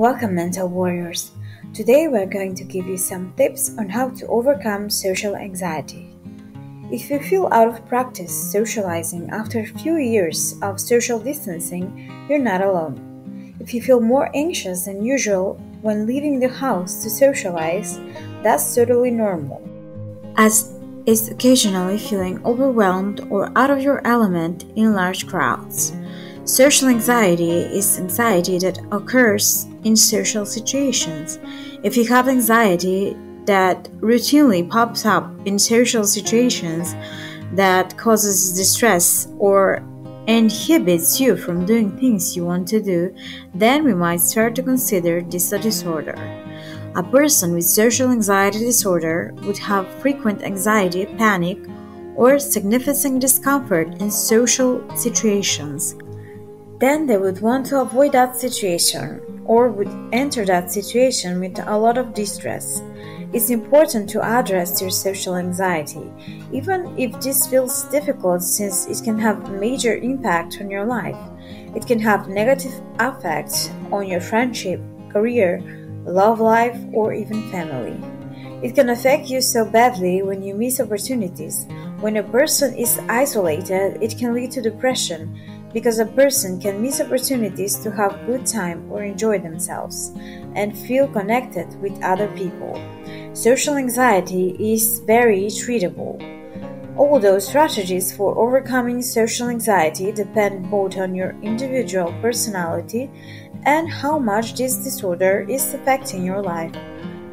Welcome, mental warriors. Today we're going to give you some tips on how to overcome social anxiety. If you feel out of practice socializing after a few years of social distancing, you're not alone. If you feel more anxious than usual when leaving the house to socialize, that's totally normal. As is occasionally feeling overwhelmed or out of your element in large crowds. Social anxiety is anxiety that occurs in social situations. If you have anxiety that routinely pops up in social situations that causes distress or inhibits you from doing things you want to do, then we might start to consider this a disorder. A person with social anxiety disorder would have frequent anxiety, panic, or significant discomfort in social situations. Then they would want to avoid that situation or would enter that situation with a lot of distress. It's important to address your social anxiety, even if this feels difficult since it can have major impact on your life. It can have negative effects on your friendship, career, love life, or even family. It can affect you so badly when you miss opportunities. When a person is isolated, it can lead to depression because a person can miss opportunities to have good time or enjoy themselves and feel connected with other people. Social anxiety is very treatable. Although strategies for overcoming social anxiety depend both on your individual personality and how much this disorder is affecting your life.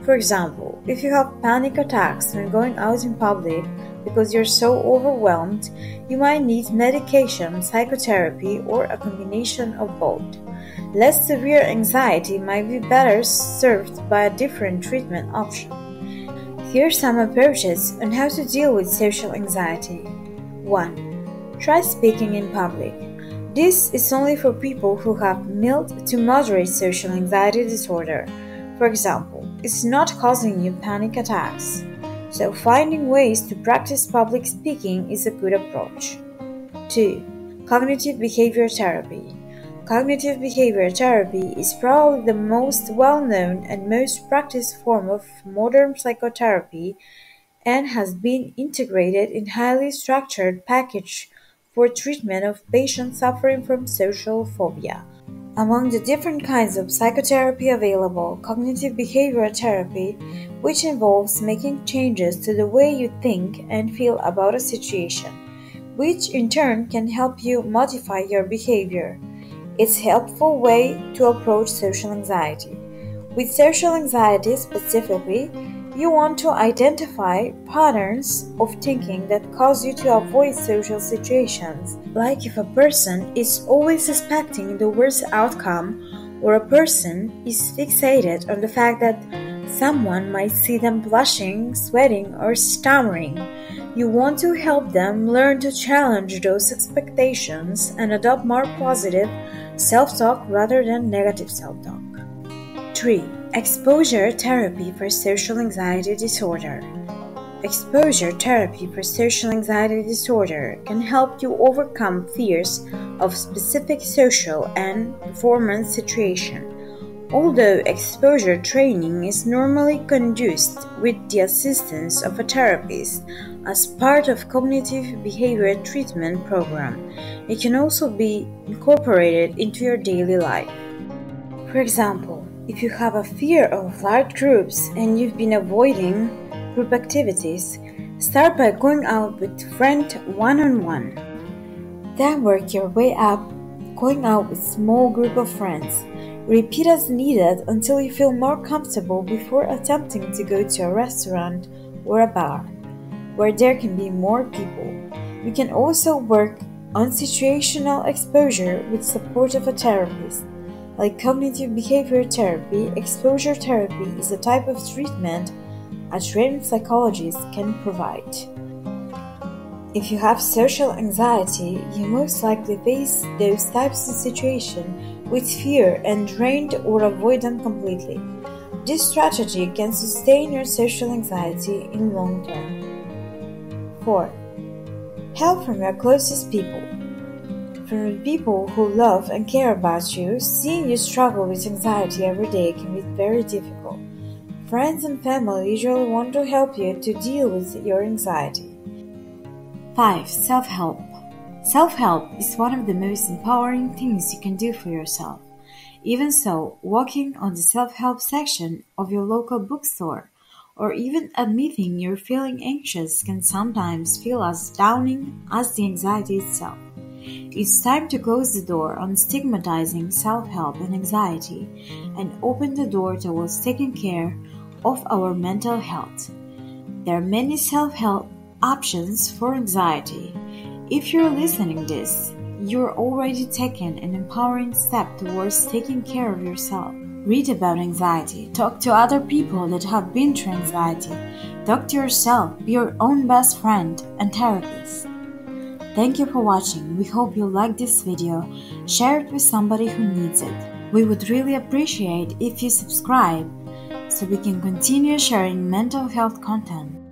For example, if you have panic attacks when going out in public because you're so overwhelmed, you might need medication, psychotherapy, or a combination of both. Less severe anxiety might be better served by a different treatment option. Here are some approaches on how to deal with social anxiety. 1. Try speaking in public. This is only for people who have mild to moderate social anxiety disorder. For example, it's not causing you panic attacks. So, finding ways to practice public speaking is a good approach. 2. Cognitive behavior therapy. Cognitive behavior therapy is probably the most well known and most practiced form of modern psychotherapy and has been integrated in highly structured package for treatment of patients suffering from social phobia. Among the different kinds of psychotherapy available, cognitive behavioral therapy, which involves making changes to the way you think and feel about a situation, which in turn can help you modify your behavior. It's a helpful way to approach social anxiety. With social anxiety specifically, you want to identify patterns of thinking that cause you to avoid social situations, like if a person is always suspecting the worst outcome, or a person is fixated on the fact that someone might see them blushing, sweating, or stammering. You want to help them learn to challenge those expectations and adopt more positive self talk rather than negative self talk. 3. Exposure therapy for social anxiety disorder. Exposure therapy for social anxiety disorder can help you overcome fears of specific social and performance situation. Although exposure training is normally conducted with the assistance of a therapist as part of cognitive behavior treatment program, it can also be incorporated into your daily life. For example, if you have a fear of large groups and you've been avoiding group activities, start by going out with friend one on one. Then work your way up, going out with small group of friends. Repeat as needed until you feel more comfortable before attempting to go to a restaurant or a bar, where there can be more people. You can also work on situational exposure with support of a therapist. Like cognitive behavior therapy, exposure therapy is a type of treatment a trained psychologist can provide. If you have social anxiety, you most likely face those types of situations with fear and drained or avoid them completely. This strategy can sustain your social anxiety in long term. 4. Help from your closest people. For people who love and care about you, seeing you struggle with anxiety every day can be very difficult. Friends and family usually want to help you to deal with your anxiety. 5. Self help. Self help is one of the most empowering things you can do for yourself. Even so, walking on the self help section of your local bookstore or even admitting you're feeling anxious can sometimes feel as downing as the anxiety itself. It's time to close the door on stigmatizing self help and anxiety and open the door towards taking care of our mental health. There are many self help options for anxiety. If you're listening this, you're already taking an empowering step towards taking care of yourself. Read about anxiety, talk to other people that have been through anxiety, talk to yourself, be your own best friend and therapist. Thank you for watching. We hope you liked this video. Share it with somebody who needs it. We would really appreciate if you subscribe so we can continue sharing mental health content.